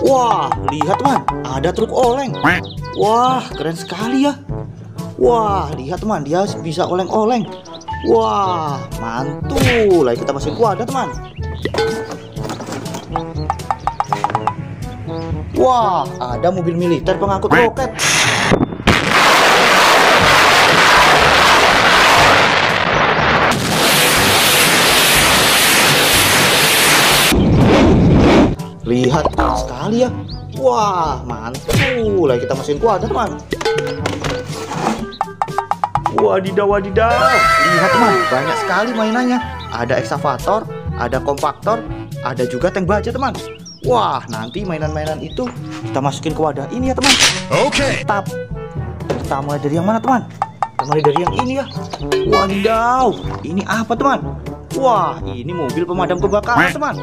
Wah, lihat teman, ada truk oleng. Wah, keren sekali ya. Wah, lihat teman, dia bisa oleng-oleng. Wah, mantul. Lagi kita masukin wadah teman. Wah, ada mobil militer pengangkut roket. Lihat keren sekali ya. Wah, mantul. Lagi kita masukin wadah teman. Wadidaw, wadidaw. Lihat teman, banyak sekali mainannya. Ada eksavator, ada kompaktor, ada juga tank baja teman. Wah, nanti mainan-mainan itu kita masukin ke wadah ini ya teman. Okay. Tetap. Kita mulai dari yang mana teman? Kita mulai dari yang ini ya. Wadidaw, ini apa teman? Wah, ini mobil pemadam kebakaran teman.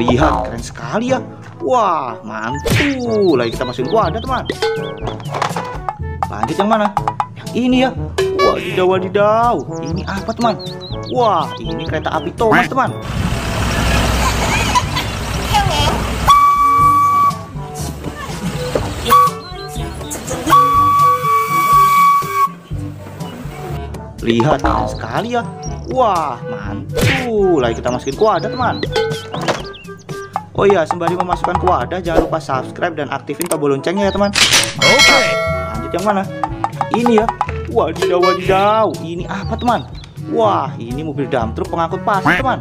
Lihat, keren sekali ya. Wah, mantul. Lagi kita masukin wadah, teman. Lanjut yang mana? Yang ini ya. Wadidaw, wadidaw. Ini apa, teman? Wah, ini kereta api Thomas, teman. Lihat, keren sekali ya. Wah, mantul. Lagi kita masukin wadah, teman. Oh iya, sembari memasukkan ke wadah, jangan lupa subscribe dan aktifin tombol loncengnya ya, teman. Okay. Lanjut yang mana? Ini ya. Wadidaw, wadidaw. Ini apa, teman? Wah, ini mobil dump truk pengangkut pasir, teman.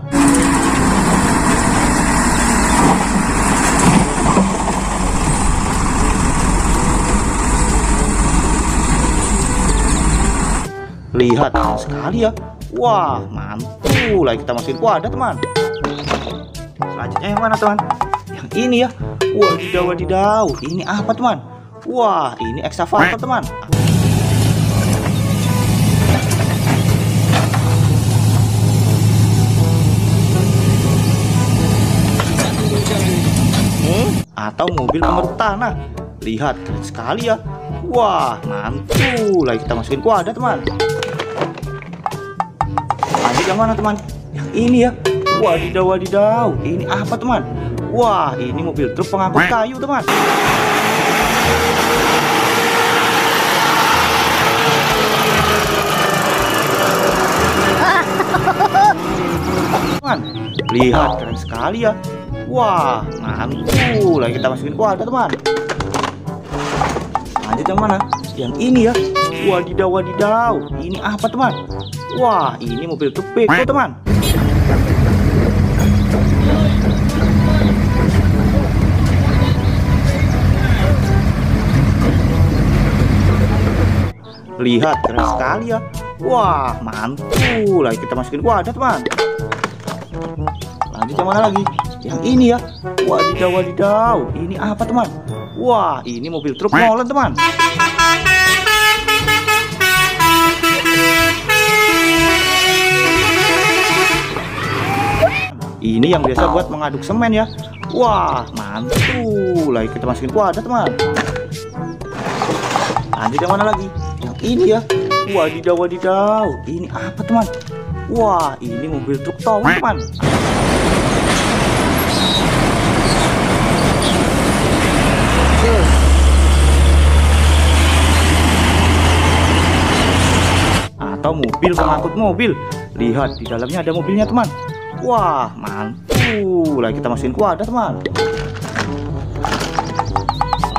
Lihat sekali ya. Wah, mantul. Lagi kita masukin wadah, teman. Selanjutnya yang mana, teman? Yang ini ya. Wadidaw, wadidaw. Ini apa, teman? Wah, ini eksavator, teman. Hmm, atau mobil pengeruk tanah. Lihat, keren sekali ya. Wah, mantul. Lagi kita masukin wadah, teman. Lanjut yang mana, teman? Yang ini ya. Wadidaw, wadidaw. Ini apa, teman? Wah, ini mobil truk pengangkut kayu, teman. Teman, lihat keren sekali ya. Wah, mantul. Lagi kita masukin ke wadah, teman. Lanjut yang mana? Yang ini ya. Wadidaw, wadidaw. Ini apa, teman? Wah, ini mobil truk beko, teman. Lihat, keren sekali ya. Wah, mantul. Lagi kita masukin ke wadah, teman. Lanjut yang mana lagi? Yang ini ya. Wadidaw, wadidaw. Ini apa, teman? Wah, ini mobil truk molen, teman. Ini yang biasa buat mengaduk semen ya. Wah, mantul. Lagi kita masukin ke wadah, teman. Yang mana lagi? Yang ini ya. Wadidaw, wadidaw. Ini apa, teman? Wah, ini mobil truk towing, teman. Atau mobil pengangkut mobil. Lihat, di dalamnya ada mobilnya, teman. Wah, mantul. Lagi kita masukin ke wadah, teman.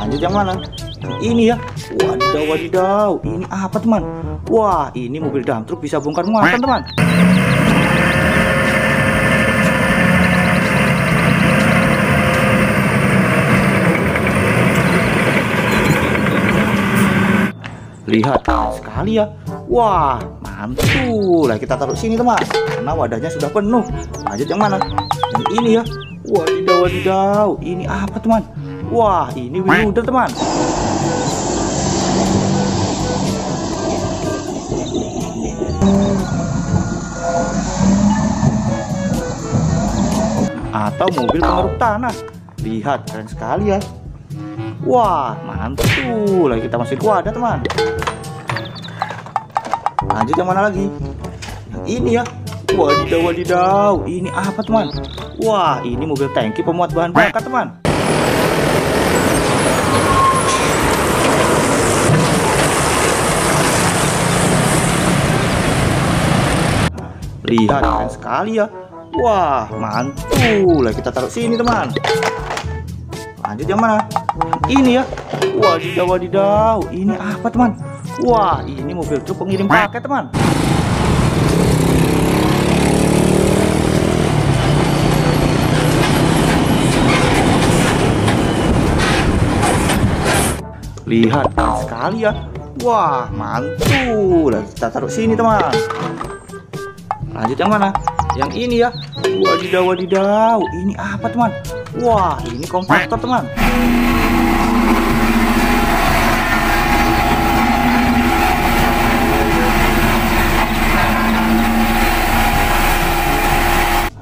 Lanjut yang mana? Ini ya. Wadidaw, wadidaw. Ini apa, teman? Wah, ini mobil dump truk bisa bongkar muatan, teman. Lihat sekali ya. Wah, mantul. Kita taruh sini, teman. Karena wadahnya sudah penuh. Lanjut yang mana? Yang ini ya. Wadidaw, wadidaw. Ini apa, teman? Wah, ini loader, teman. Atau mobil pengeruk tanah. Lihat, keren sekali ya. Wah, mantul. Lagi kita masih wadah, teman. Lanjut yang mana lagi? Yang ini ya. Wadidaw, wadidaw. Ini apa, teman? Wah, ini mobil tangki pemuat bahan bakar, teman. Lihat, keren sekali ya. Wah, mantul. Lah kita taruh sini, teman. Lanjut yang mana? Ini ya. Wadidaw, wadidaw. Ini apa, teman? Wah, ini mobil truk pengirim paket, teman. Lihat, sekali ya. Wah, mantul. Lah kita taruh sini, teman. Lanjut yang mana? Yang ini ya. Wadidaw, wadidaw. Ini apa, teman? Wah, ini kompaktor, teman.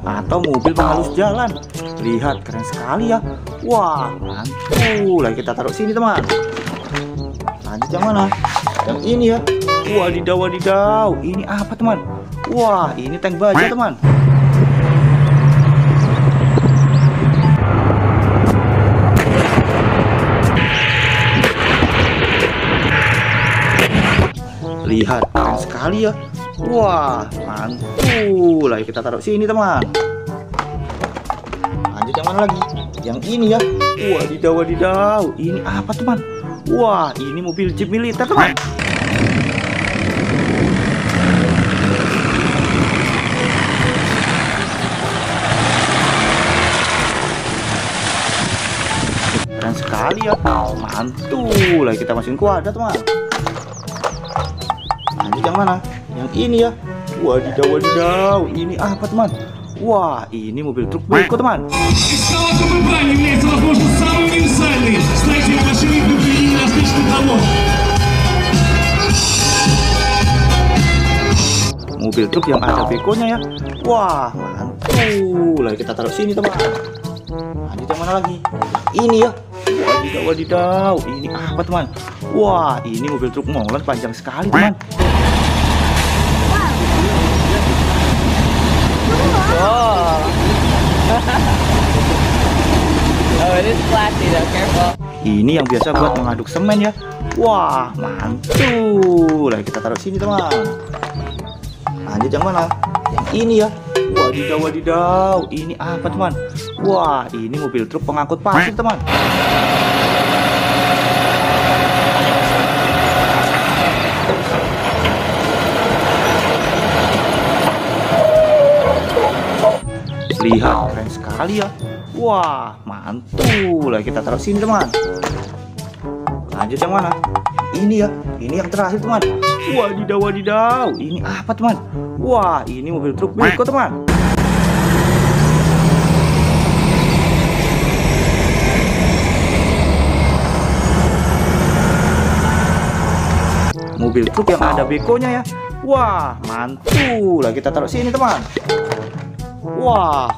Atau mobil penghalus jalan. Lihat, keren sekali ya. Wah, mantul. Lagi kita taruh sini, teman. Lanjut yang mana? Yang ini ya. Wadidaw, wadidaw. Ini apa, teman? Wah, ini tank baja, teman. Lihat, keren sekali ya. Wah, mantul. Ayo kita taruh sini, teman. Lanjut yang mana lagi? Yang ini ya. Wadidaw, wadidaw. Ini apa, teman? Wah, ini mobil jeep militer, teman. Keren sekali ya mantul lagi kita masukin kuadat teman. Nah, lanjut yang mana yang ini ya wadidaw wadidaw ini apa teman Wah, ini mobil truk beko, teman. Mobil truk yang ada bekonya ya. Wah, mantul. lagi kita taruh sini, teman. Lanjut yang mana lagi? Ini ya, Wadidaw, wadidaw. Ini apa, teman? Wah, ini mobil truk molen panjang sekali, teman. Whoa. oh, though, careful. Ini yang biasa buat mengaduk semen ya. Wah, mantul. Lagi kita taruh sini, teman. Lanjut yang mana? Yang ini ya. Wadidaw, wadidaw. Ini apa, teman? Wah, ini mobil truk pengangkut pasir, teman. Lihat, keren sekali ya. Wah, mantul. Lah kita taruh sini, teman. Lanjut yang mana? Ini ya. Ini yang terakhir, teman. Wadidaw, wadidaw. Ini apa, teman? Wah, ini mobil truk beko, teman. Mobil truk yang ada bekonya ya. Wah, mantul. Lah kita taruh sini, teman. Wah,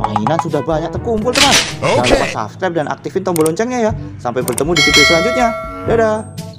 mainan sudah banyak terkumpul teman. Jangan lupa subscribe dan aktifin tombol loncengnya ya. Sampai bertemu di video selanjutnya. Dadah.